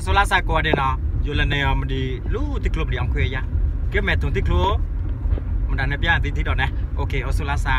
Osola sa ko de na yo le ne am di lu ti club di am khwe ya ke me tun ti club มันดันในพี่อาทิตย์ที่ดอกนะโอเคเอาสุราสา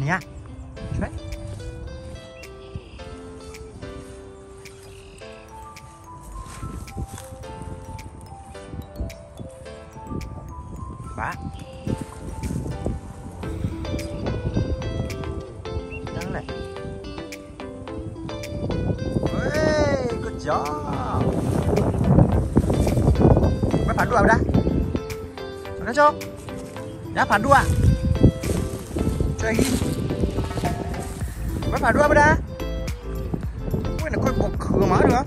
nữa Nè Đấy. Bả Đắng này. Hey, con chó. Mấy phản đua đâu Cho nó cho. Đã phản đua Chơi. ghi ફાડવા બધા કોઈને કોઈ બોખ મારો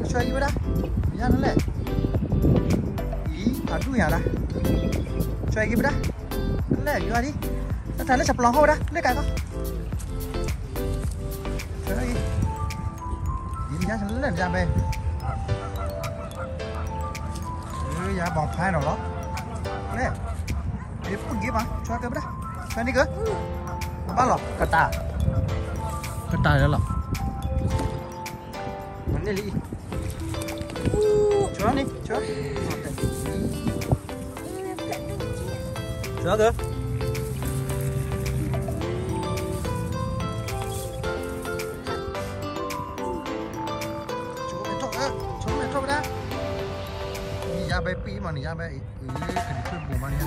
કશું આવી બધા યાર લે ઈ ફાડું યાર cho anh cái đó lấy cái đó đi nó thấy nó chập lò hôi đó lấy cái đó trời ơi nhìn giá nó lên ra về ừ giá bọt hai nào đó lấy đi phút kia mà cho cái đó cho anh đi cơ lo? Kata. Kata lo. Mana li? Cuak ni, cuak. Cuak ke? Ya mà ni ya bay, ừ, cần chơi bù mà ni ya.